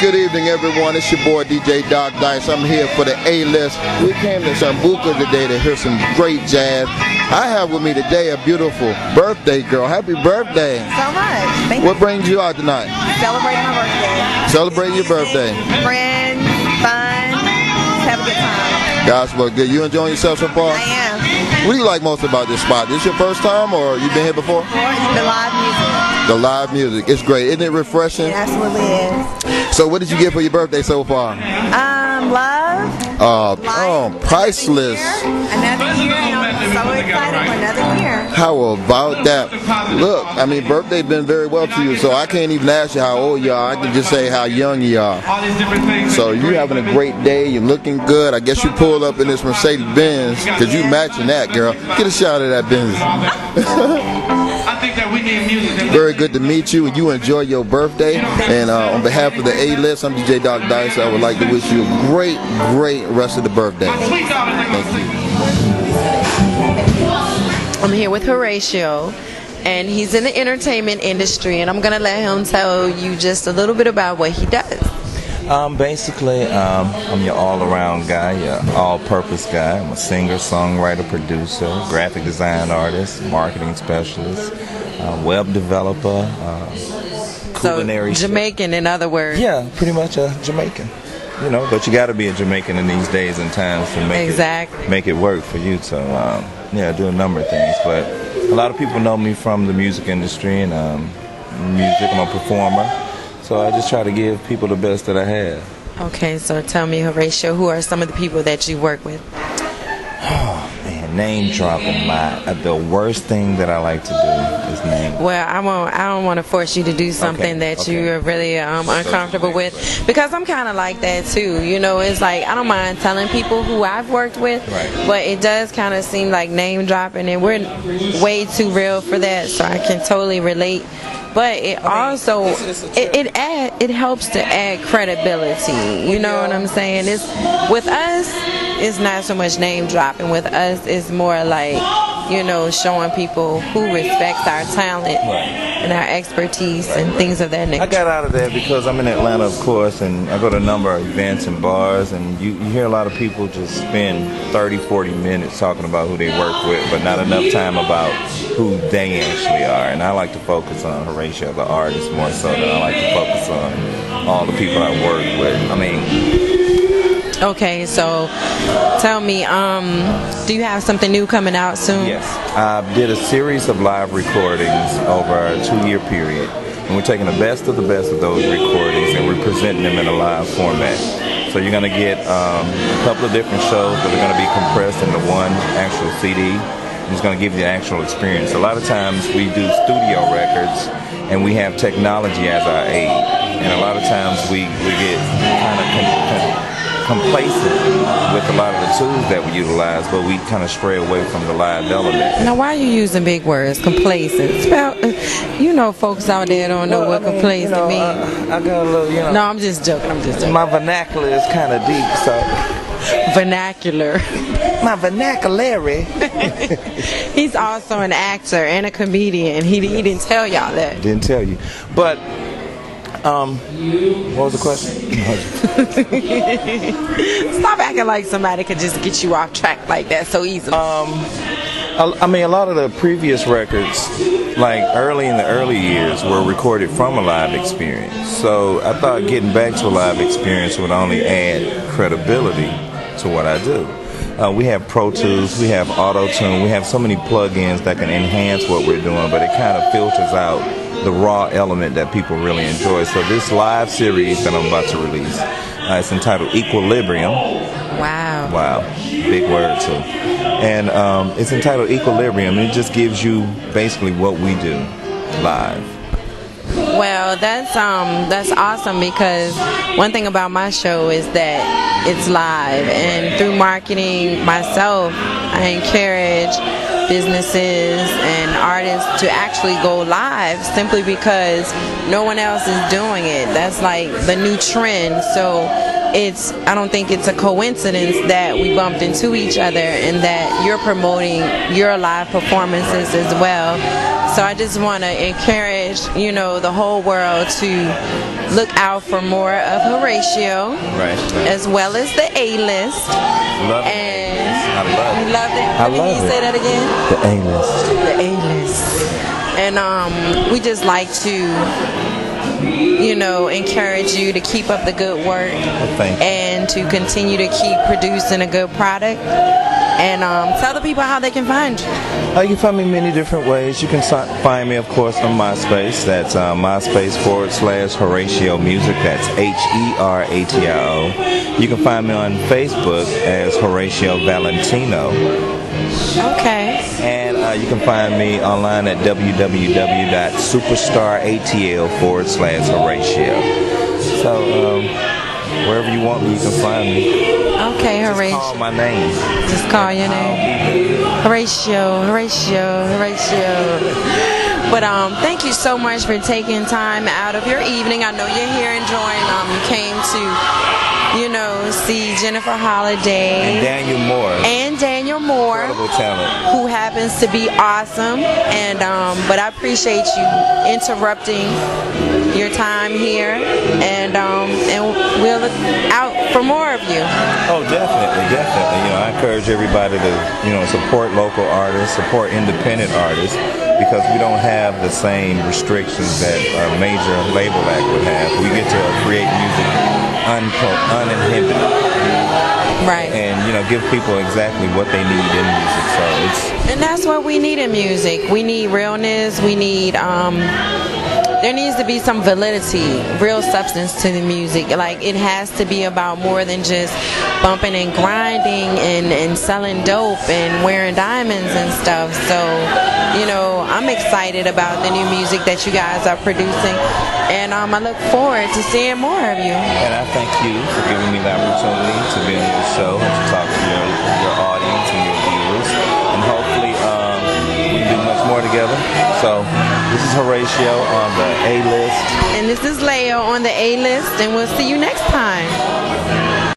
Good evening, everyone. It's your boy DJ Doc Dice. I'm here for the A-list. We came to Sambuca today to hear some great jazz. I have with me today a beautiful birthday girl. Happy birthday! So much. Thank you. What brings you out tonight? you. Celebrating my birthday. Celebrating your birthday. Friends, fun, have a good time. Gospel, good. You enjoying yourself so far? I am. What do you like most about this spot? Is this your first time, or you been here before? Or it's the live music. The live music, it's great. Isn't it refreshing? It absolutely is. So, what did you get for your birthday so far? Um, love. Uh, life, oh, priceless. Another year. Another year. and I'm so excited for another year. How about that? Look, I mean, birthday's been very well to you, so I can't even ask you how old you are. I can just say how young you are. So you're having a great day. You're looking good. I guess you pulled up in this Mercedes Benz because you matching that, girl. Get a shot of that Benz. I think that we need music. Very good to meet you, and you enjoy your birthday. And uh, on behalf of the A List, I'm DJ Doc Dice. I would like to wish you a great, great rest of the birthday. Thank you. I'm here with Heratio, and he's in the entertainment industry, and I'm gonna let him tell you just a little bit about what he does. Um, basically, um, I'm your all-around guy, your all-purpose guy. I'm a singer, songwriter, producer, graphic design artist, marketing specialist, uh, web developer, culinary. so chef. Jamaican, in other words. Yeah, pretty much a Jamaican. You know, but you got to be a Jamaican in these days and times to make Exactly. it make it work for you. So, um, yeah, I do a number of things. But a lot of people know me from the music industry and um, music. I'm a performer, so I just try to give people the best that I have. Okay, so tell me, Heratio, who are some of the people that you work with? Man, name dropping. My uh, the worst thing that I like to do is name. Well, I won't. I don't want to force you to do something Okay, that you are really um, uncomfortable with, because I'm kind of like that too. You know, it's like I don't mind telling people who I've worked with, Right. but it does kind of seem like name dropping, and we're way too real for that. So I can totally relate. But it also it it add, it helps to add credibility. You know what I'm saying? It's with us, it's not so much name dropping. With us, it's more like you know showing people who respects our talent and our expertise and things of that nature. I got out of that because I'm in Atlanta, of course, and I go to a number of events and bars, and you, you hear a lot of people just spend 30, 40 minutes talking about who they work with, but not enough time about who they actually are. And I like to focus on Heratio, the artist, more so than I like to focus on all the people I work with. I mean, Okay, so tell me, um, do you have something new coming out soon? Yes, I did a series of live recordings over a two-year period, and we're taking the best of the best of those recordings and we're presenting them in a live format. So you're going to get um, a couple of different shows that are going to be compressed into one actual CD. And it's going to give you the actual experience. A lot of times we do studio records, and we have technology as our aid, and a lot of times we we get kind of complacent with a lot of the tools that we utilize, but we kind of stray away from the live element. Now, why are you using big words? Complacent. Spell, you know, folks out there don't know what complacent you know, means. I, I got a little, you know. no, I'm just joking. I'm just joking. My vernacular is kind of deep, so Vernacular. my vernaculary He's also an actor and a comedian. He, he didn't tell y'all that. didn't tell you. But um, what was the question? Stop acting like somebody could just get you off track like that so easily. I I mean, a lot of the previous records, like early in the early years, were recorded from a live experience. So I thought getting back to a live experience would only add credibility to what I do. Uh, we have Pro Tools, we have Auto Tune, we have so many plugins that can enhance what we're doing, but it kind of filters out the raw element that people really enjoy. So this live series that I'm about to release, uh, it's entitled Equilibrium. wow. Wow, big word too. And um, it's entitled Equilibrium. It just gives you basically what we do live. Well, that's um that's awesome because one thing about my show is that it's live and through marketing myself, I encourage businesses and artists to actually go live simply because no one else is doing it. That's like the new trend. So it's I don't think it's a coincidence that we bumped into each other and that you're promoting your live performances as well. So I just want to encourage, you know, the whole world to look out for more of Heratio, Right. as well as the A list. Love it. And I love it. you loved it. I Can love you it. say that again? The A list. the A list. And um, we just like to, you know, encourage you to keep up the good work you. and to continue to keep producing a good product. And um, tell the people how they can find you. Uh, you can find me many different ways. You can find me, of course, on MySpace. That's uh, MySpace forward slash Heratio Music. That's H E R A T I O. You can find me on Facebook as Heratio Valentino. Okay. And uh, you can find me online at www.superstaratl forward slash Heratio. So, um, wherever you want me, you can find me. Okay, Heratio. Call Heratio. my name. Just call your name. Heratio, Heratio, Heratio. But um, thank you so much for taking time out of your evening. I know you're here enjoying. Um, you came to, you know, see Jennifer Holliday And Daniel Moore. and Daniel Moore. Incredible talent. who happens to be awesome and um, but I appreciate you interrupting your time here and um, and we'll look out for more of you. Oh, definitely, definitely. You know, I encourage everybody to, you know, support local artists, support independent artists, because we don't have the same restrictions that a major label act would have. We get to create music unco- uninhibited Right. and, you know, give people exactly what they need in music. So it's, And that's what we need in music. We need realness. We need um there needs to be some validity, real substance to the music. Like it has to be about more than just bumping and grinding and, and selling dope and wearing diamonds and stuff. So, you know, I'm excited about the new music that you guys are producing and um, I look forward to seeing more of you. and I thank you for giving me the opportunity to be on your show and to talk to your, your audience and your viewers. And hopefully um, we can do much more together. So this is Heratio on the A list. And this is Laio on the A list, and we'll see you next time.